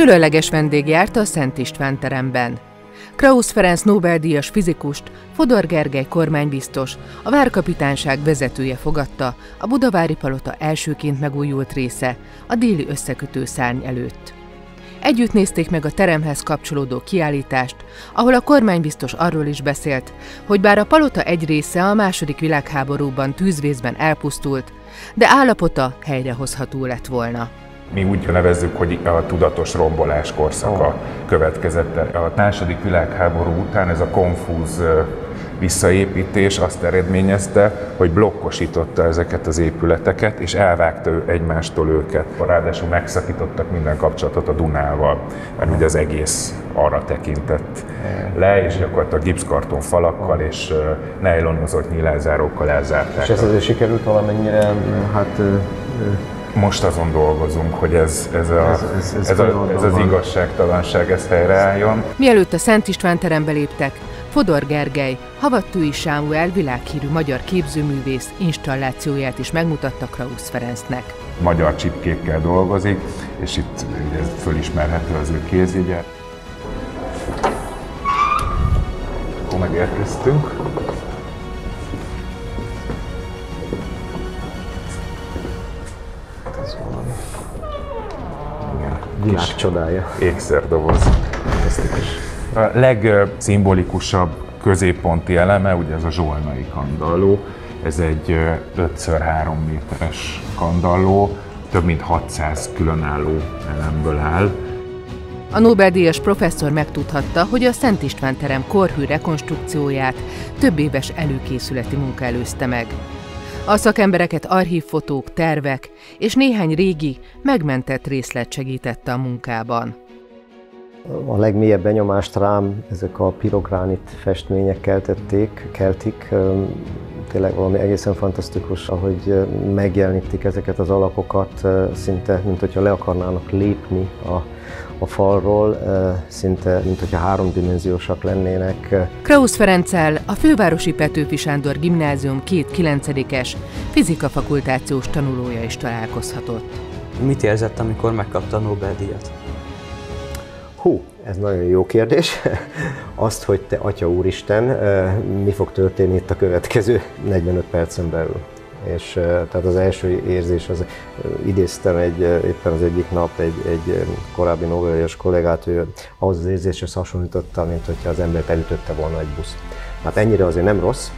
Különleges vendég járt a Szent István teremben. Krausz Ferenc Nobel-díjas fizikust, Fodor Gergely kormánybiztos, a várkapitányság vezetője fogadta a Budavári Palota elsőként megújult része, a déli összekötő szárny előtt. Együtt nézték meg a teremhez kapcsolódó kiállítást, ahol a kormánybiztos arról is beszélt, hogy bár a palota egy része a második világháborúban tűzvészben elpusztult, de állapota helyrehozható lett volna. Mi úgy nevezzük, hogy a tudatos rombolás korszaka oh. következett. A második világháború után ez a konfúz visszaépítés azt eredményezte, hogy blokkosította ezeket az épületeket, és elvágta egymástól őket. Ráadásul megszakítottak minden kapcsolatot a Dunával, mert ugye az egész arra tekintett le, és gyakorlatilag gipszkarton falakkal és nejlonozott nyilázárókkal elzárták. És ez azért sikerült valamennyire, hát most azon dolgozunk, hogy ez, ez, a, ez, ez, ez, ez, a, ez az igazságtalanság ez helyreálljon. Mielőtt a Szent István terembe léptek, Fodor Gergely, Havattői Sámuel világhírű magyar képzőművész installációját is megmutatta Krausz Ferencnek. Magyar csipkékkel dolgozik, és itt ugye fölismerhető az ő kézjegye. Akkor megérkeztünk. Világ csodája. Ékszerdoboz. Fantasztikus. A legszimbolikusabb középponti eleme, ugye ez a zsolnai kandalló. Ez egy 5x3 méteres kandalló, több mint 600 különálló elemből áll. A Nobel-díjas professzor megtudhatta, hogy a Szent István terem korhű rekonstrukcióját több éves előkészületi munka előzte meg. A szakembereket archívfotók, tervek és néhány régi, megmentett részlet segítette a munkában. A legmélyebb benyomást rám ezek a pirogránit festmények keltették, keltik. Tényleg valami egészen fantasztikus, ahogy megjelenítik ezeket az alapokat, szinte, mint hogyha le akarnának lépni a, a falról, szinte, mint hogyha háromdimenziósak lennének. Krausz Ferenccel a Fővárosi Petőfi Sándor Gimnázium két kilencedikes fizika fakultációs tanulója is találkozhatott. Mit érzett, amikor megkapta a Nobel-díjat? Hú, ez nagyon jó kérdés. Azt, hogy te, Atya Úristen, mi fog történni itt a következő 45 percen belül. És tehát az első érzés, az idéztem egy, éppen az egyik nap egy, egy korábbi nobel kollégát, ő ahhoz az érzéshez hasonlította, mint hogyha az embert elütötte volna egy busz. Hát ennyire azért nem rossz,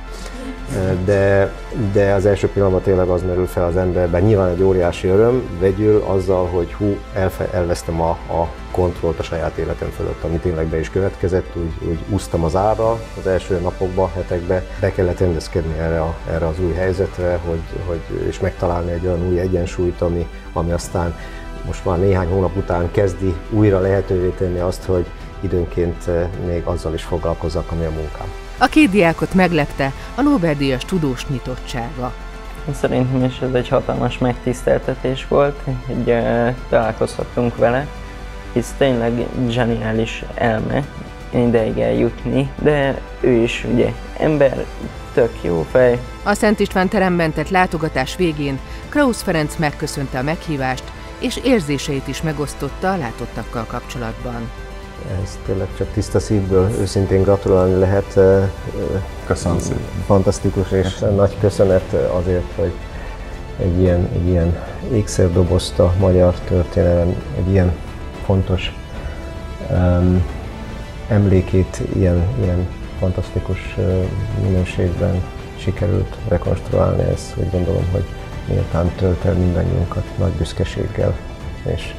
de, de az első pillanatban tényleg az merül fel az emberben, nyilván egy óriási öröm, vegyül azzal, hogy hú, elfe, elvesztem a, a kontrollt a saját életem fölött, ami tényleg be is következett, úgy, úgy úsztam az ára az első napokban, hetekben, be kellett rendezkedni erre, a, erre az új helyzetre, hogy, hogy, és megtalálni egy olyan új egyensúlyt, ami, ami aztán most már néhány hónap után kezdi újra lehetővé tenni azt, hogy időnként még azzal is foglalkozzak, ami a munkám. A két diákot meglepte a Nobel-díjas tudós nyitottsága. Szerintem is ez egy hatalmas megtiszteltetés volt, hogy uh, találkozhattunk vele, hisz tényleg zseniális elme ideig eljutni, de ő is ugye ember, tök jó fej. A Szent István teremben tett látogatás végén Krausz Ferenc megköszönte a meghívást, és érzéseit is megosztotta a látottakkal kapcsolatban ez tényleg csak tiszta szívből őszintén gratulálni lehet. Köszönöm szépen. Fantasztikus, és Köszönöm. nagy köszönet azért, hogy egy ilyen, egy ilyen ékszerdobozt a magyar történelem, egy ilyen fontos um, emlékét ilyen, ilyen fantasztikus minőségben sikerült rekonstruálni. Ez úgy gondolom, hogy méltán tölt el mindannyiunkat nagy büszkeséggel, és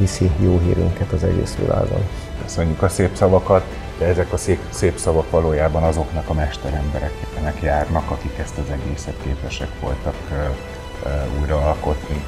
viszi jó hírünket az egész világon. Köszönjük a szép szavakat, de ezek a szép, szép szavak valójában azoknak a mesterembereknek járnak, akik ezt az egészet képesek voltak újra alkotni.